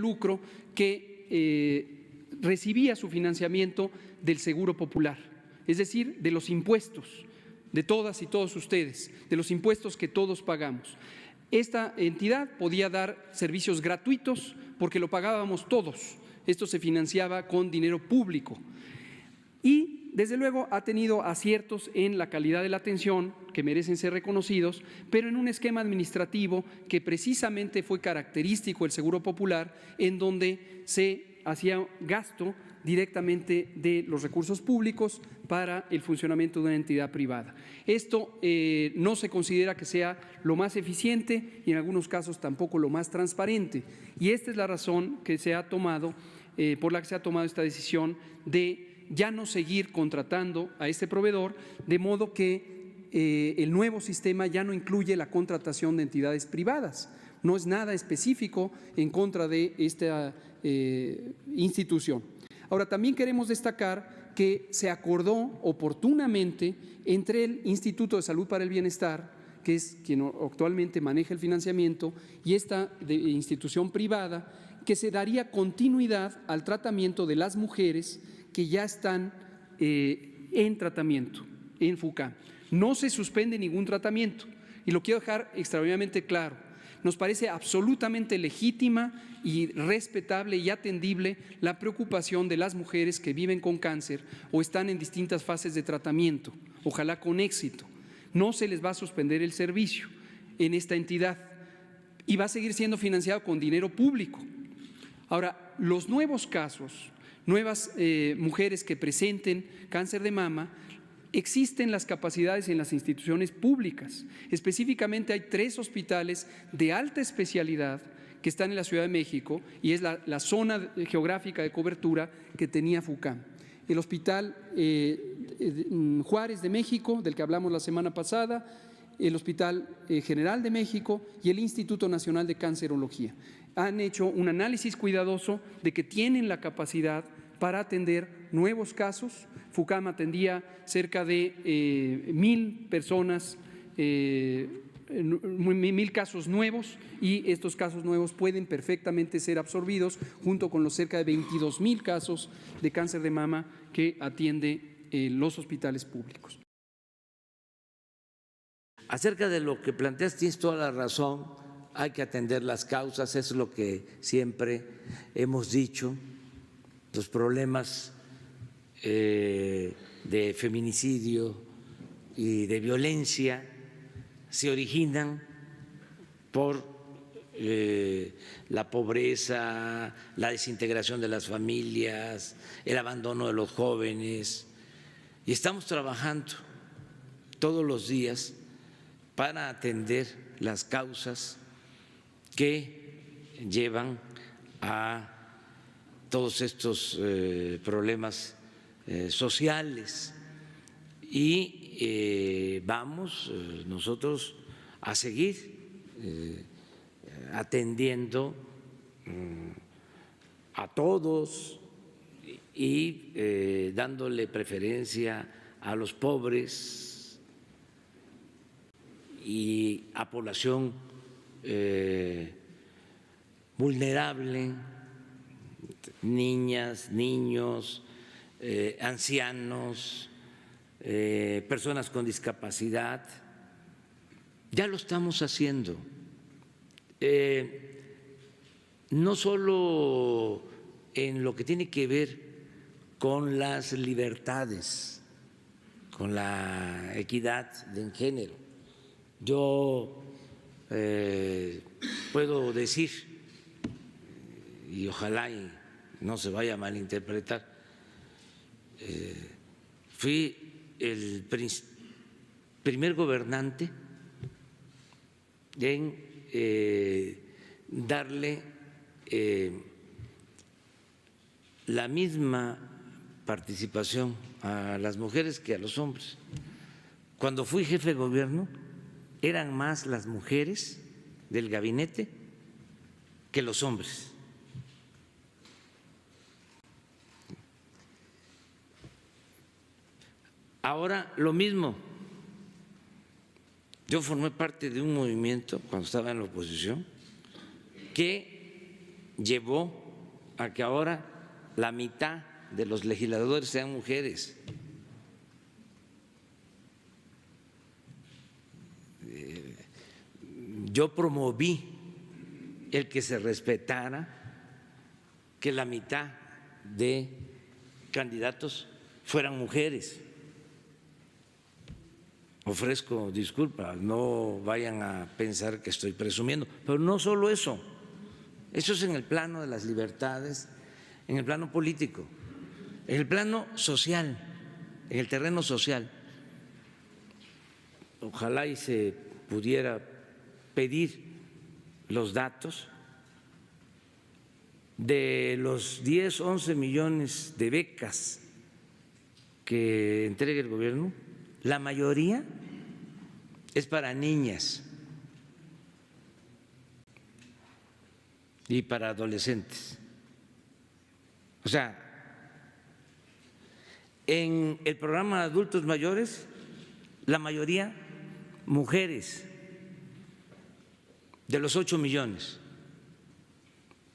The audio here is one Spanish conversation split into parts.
lucro que eh, recibía su financiamiento del Seguro Popular, es decir, de los impuestos de todas y todos ustedes, de los impuestos que todos pagamos. Esta entidad podía dar servicios gratuitos porque lo pagábamos todos. Esto se financiaba con dinero público. Y desde luego ha tenido aciertos en la calidad de la atención que merecen ser reconocidos, pero en un esquema administrativo que precisamente fue característico del Seguro Popular, en donde se hacía gasto directamente de los recursos públicos para el funcionamiento de una entidad privada. Esto eh, no se considera que sea lo más eficiente y en algunos casos tampoco lo más transparente. Y esta es la razón que se ha tomado, eh, por la que se ha tomado esta decisión de ya no seguir contratando a este proveedor, de modo que eh, el nuevo sistema ya no incluye la contratación de entidades privadas. No es nada específico en contra de esta eh, institución. Ahora, también queremos destacar que se acordó oportunamente entre el Instituto de Salud para el Bienestar, que es quien actualmente maneja el financiamiento, y esta institución privada, que se daría continuidad al tratamiento de las mujeres que ya están eh, en tratamiento, en FUCAM. No se suspende ningún tratamiento y lo quiero dejar extraordinariamente claro. Nos parece absolutamente legítima y respetable y atendible la preocupación de las mujeres que viven con cáncer o están en distintas fases de tratamiento, ojalá con éxito. No se les va a suspender el servicio en esta entidad y va a seguir siendo financiado con dinero público. Ahora, los nuevos casos nuevas eh, mujeres que presenten cáncer de mama, existen las capacidades en las instituciones públicas. Específicamente hay tres hospitales de alta especialidad que están en la Ciudad de México y es la, zona geográfica de cobertura que tenía FUCAM. El Hospital eh, mm, Juárez de México, del que hablamos la semana pasada, el Hospital eh, General de México y el Instituto Nacional de Cancerología. Han hecho un análisis cuidadoso de que tienen la capacidad para atender nuevos casos. FUCAM atendía cerca de eh, mil personas, eh, mil casos nuevos y estos casos nuevos pueden perfectamente ser absorbidos junto con los cerca de 22 mil casos de cáncer de mama que atiende los hospitales públicos. Acerca de lo que planteas, tienes toda la razón, hay que atender las causas, es lo que siempre hemos dicho, los problemas eh, de feminicidio y de violencia se originan por eh, la pobreza, la desintegración de las familias, el abandono de los jóvenes. Y estamos trabajando todos los días para atender las causas que llevan a todos estos eh, problemas eh, sociales. Y eh, vamos nosotros a seguir atendiendo mm, a todos y dándole preferencia a los pobres, y a población vulnerable, niñas, niños, eh, ancianos, eh, personas con discapacidad. Ya lo estamos haciendo. no solo en lo que tiene que ver con las libertades, con la equidad de género, yo eh, puedo decir, y ojalá y no se vaya a malinterpretar, eh, fui el primer gobernante en eh, darle la misma participación a las mujeres que a los hombres. Cuando fui jefe de gobierno, eran más las mujeres del gabinete que los hombres. Ahora lo mismo. Yo formé parte de un movimiento cuando estaba en la oposición que llevó a que ahora la mitad de los legisladores sean mujeres. Eh, yo promoví el que se respetara que la mitad de candidatos fueran mujeres. Ofrezco disculpas, no vayan a pensar que estoy presumiendo, pero no solo eso, eso es en el plano de las libertades, en el plano político, en el plano social, en el terreno social. Ojalá y se pudiera pedir los datos de los 10, 11 millones de becas que entrega el gobierno, la mayoría es para niñas y para adolescentes. O sea, en el programa de adultos mayores, la mayoría mujeres, de los 8 millones,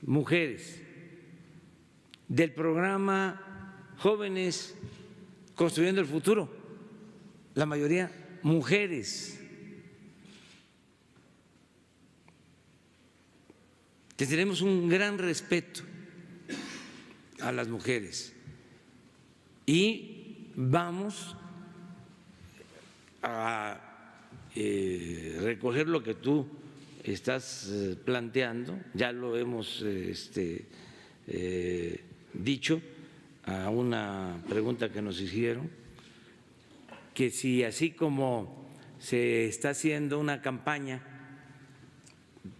mujeres, del programa Jóvenes Construyendo el Futuro, la mayoría mujeres. Que tenemos un gran respeto a las mujeres. Y vamos a eh, recoger lo que tú estás eh, planteando, ya lo hemos este, eh, dicho a una pregunta que nos hicieron, que si así como se está haciendo una campaña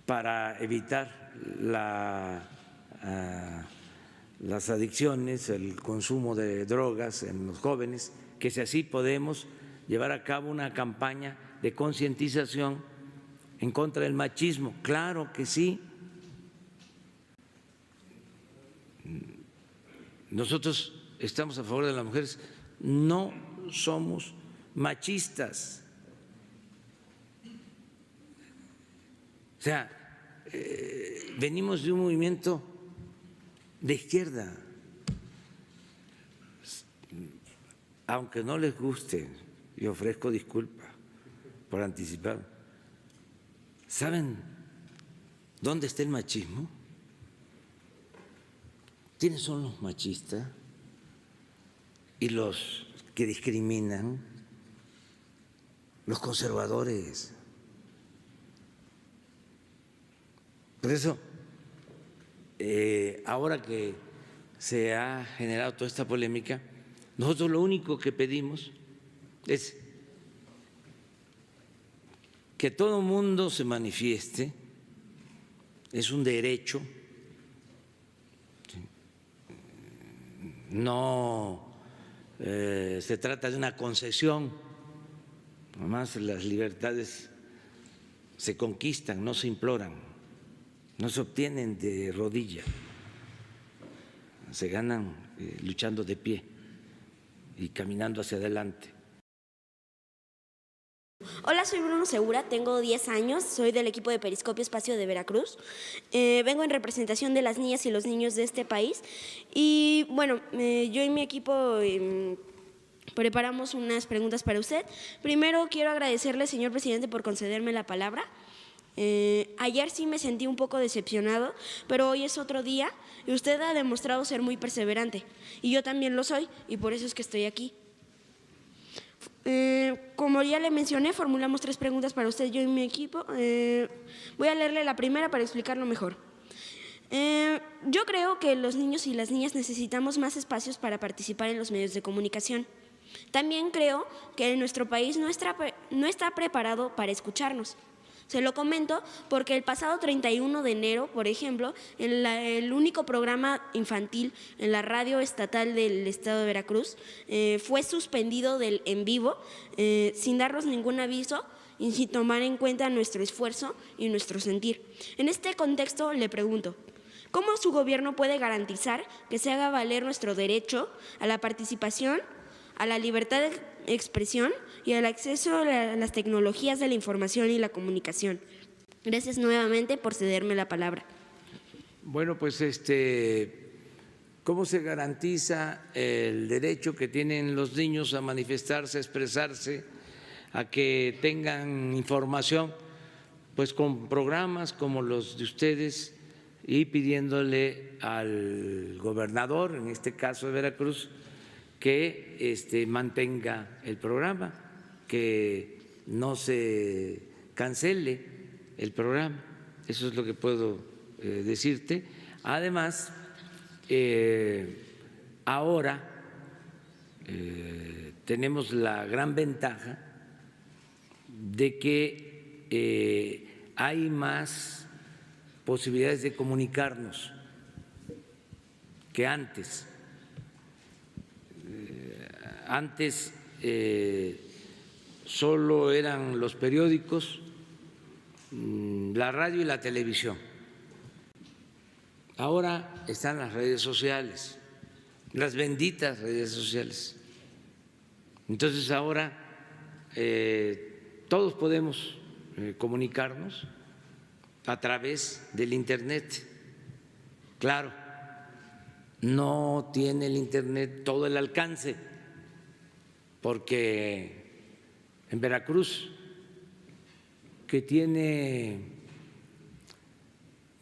para evitar ah, las adicciones, el consumo de drogas en los jóvenes, que si así podemos llevar a cabo una campaña de concientización en contra del machismo. Claro que sí. Nosotros estamos a favor de las mujeres, no somos machistas. O sea, eh, venimos de un movimiento de izquierda, aunque no les guste, y ofrezco disculpas por anticipado ¿Saben dónde está el machismo? ¿Quiénes son los machistas y los que discriminan? Los conservadores. Por eso, eh, ahora que se ha generado toda esta polémica, nosotros lo único que pedimos es que todo mundo se manifieste es un derecho, no eh, se trata de una concesión, además las libertades se conquistan, no se imploran, no se obtienen de rodilla, se ganan eh, luchando de pie y caminando hacia adelante. Hola, soy Bruno Segura, tengo 10 años, soy del equipo de Periscopio Espacio de Veracruz. Eh, vengo en representación de las niñas y los niños de este país. Y bueno, eh, yo y mi equipo em, preparamos unas preguntas para usted. Primero quiero agradecerle, señor presidente, por concederme la palabra. Eh, ayer sí me sentí un poco decepcionado, pero hoy es otro día y usted ha demostrado ser muy perseverante. Y yo también lo soy, y por eso es que estoy aquí. Eh, como ya le mencioné, formulamos tres preguntas para usted, yo y mi equipo. Eh, voy a leerle la primera para explicarlo mejor. Yo creo que los niños y las niñas necesitamos más espacios para participar en los medios de comunicación. También creo que nuestro país no está preparado para escucharnos. Se lo comento porque el pasado 31 de enero, por ejemplo, en el único programa infantil en la radio estatal del estado de Veracruz eh, fue suspendido del en vivo eh, sin darnos ningún aviso y sin tomar en cuenta nuestro esfuerzo y nuestro sentir. En este contexto le pregunto, ¿cómo su gobierno puede garantizar que se haga valer nuestro derecho a la participación, a la libertad de expresión y al acceso a las tecnologías de la información y la comunicación. Gracias nuevamente por cederme la palabra. Bueno, pues este, ¿cómo se garantiza el derecho que tienen los niños a manifestarse, a expresarse, a que tengan información? Pues con programas como los de ustedes y pidiéndole al gobernador, en este caso de Veracruz, que este, mantenga el programa, que no se cancele el programa. Eso es lo que puedo eh, decirte. Además, eh, ahora eh, tenemos la gran ventaja de que hay más posibilidades de comunicarnos que antes. Antes solo eran los periódicos, mm, la radio y la televisión. Ahora están las redes sociales, las benditas redes sociales. Entonces ahora eh, todos podemos eh, comunicarnos a través del Internet. Claro, no tiene el Internet todo el alcance, porque en Veracruz, que tiene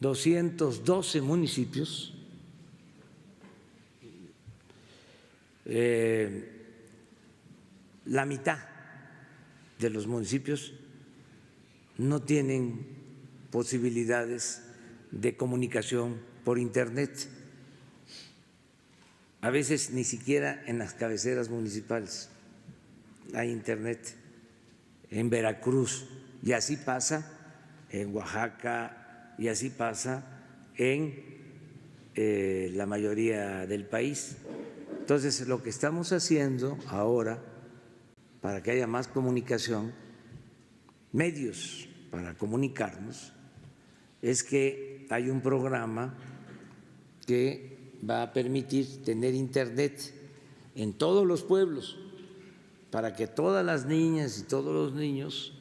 212 municipios, eh, la mitad de los municipios no tienen posibilidades de comunicación por Internet, a veces ni siquiera en las cabeceras municipales hay Internet en Veracruz, y así pasa en Oaxaca, y así pasa en eh, la mayoría del país. Entonces, lo que estamos haciendo ahora, para que haya más comunicación, medios para comunicarnos, es que hay un programa que va a permitir tener internet en todos los pueblos para que todas las niñas y todos los niños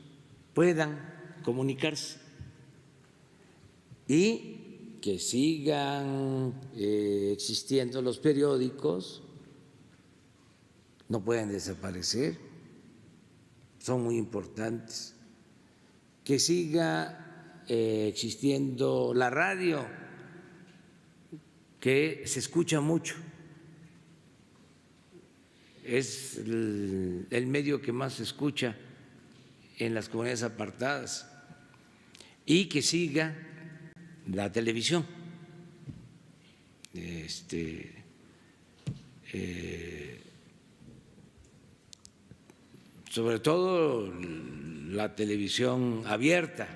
puedan comunicarse y que sigan eh, existiendo los periódicos, no pueden desaparecer, son muy importantes, que siga eh, existiendo la radio, que se escucha mucho es el, medio que más se escucha en las comunidades apartadas y que siga la televisión. Este, eh, sobre todo la televisión abierta,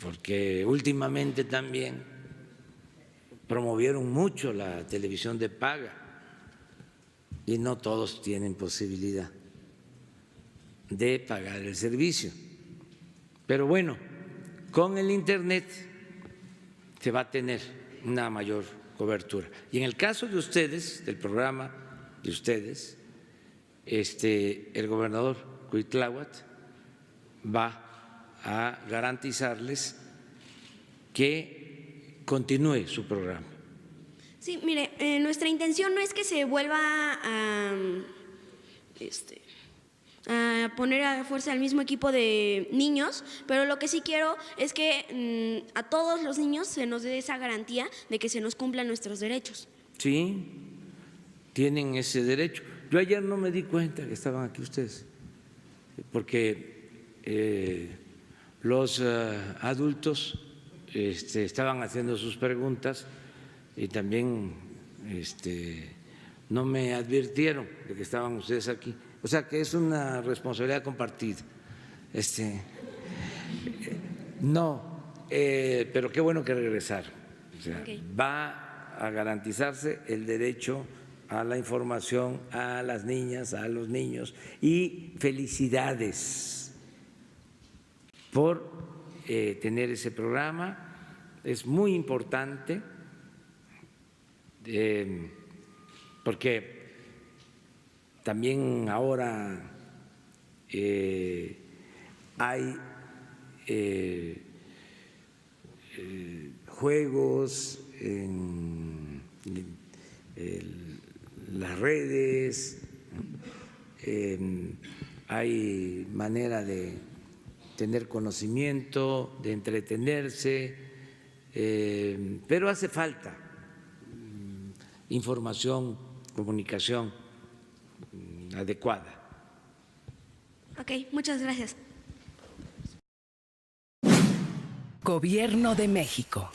porque últimamente también promovieron mucho la televisión de paga y no todos tienen posibilidad de pagar el servicio. Pero bueno, con el Internet se va a tener una mayor cobertura. Y en el caso de ustedes, del programa de ustedes, este, el gobernador Cuitláhuac va a garantizarles que continúe su programa. Sí, mire, eh, nuestra intención no es que se vuelva a, este, a poner a fuerza al mismo equipo de niños, pero lo que sí quiero es que mm, a todos los niños se nos dé esa garantía de que se nos cumplan nuestros derechos. Sí, tienen ese derecho. Yo ayer no me di cuenta que estaban aquí ustedes, porque eh, los eh, adultos este, estaban haciendo sus preguntas y también este, no me advirtieron de que estaban ustedes aquí. O sea que es una responsabilidad compartida. Este, no, eh, pero qué bueno que regresar. Va a garantizarse el derecho a la información a las niñas, a los niños y felicidades por eh, tener ese programa. Es muy importante eh, porque también ahora eh, hay eh, juegos, en las redes, eh, hay manera de tener conocimiento, de entretenerse, eh, pero hace falta información, comunicación mm, adecuada. Ok, muchas gracias. Gobierno de México.